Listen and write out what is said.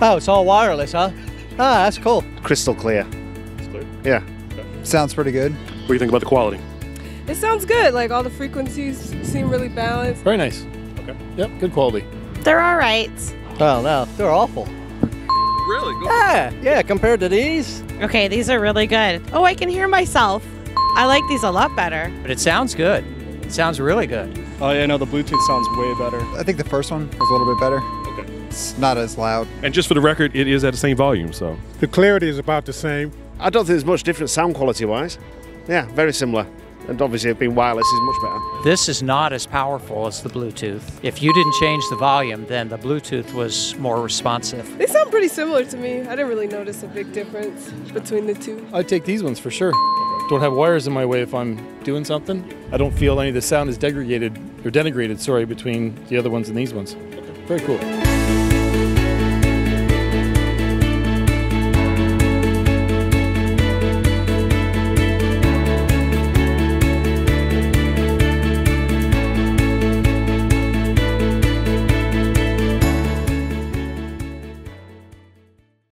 Oh, it's all wireless, huh? Ah, that's cool. Crystal clear. It's clear. Yeah. Sounds pretty good. What do you think about the quality? It sounds good. Like all the frequencies seem really balanced. Very nice. Okay. Yep, good quality. They're all right. Oh, no, they're awful. Really? Yeah, yeah, compared to these. Okay, these are really good. Oh, I can hear myself. I like these a lot better. But it sounds good. It sounds really good. Oh yeah, no, the Bluetooth sounds way better. I think the first one was a little bit better. Okay. It's not as loud. And just for the record, it is at the same volume, so. The clarity is about the same. I don't think there's much difference sound quality wise. Yeah, very similar. And obviously, being wireless is much better. This is not as powerful as the Bluetooth. If you didn't change the volume, then the Bluetooth was more responsive. They sound pretty similar to me. I didn't really notice a big difference between the two. I'd take these ones for sure. Don't have wires in my way if I'm doing something. I don't feel any of the sound is degraded or denigrated, sorry, between the other ones and these ones. Very cool.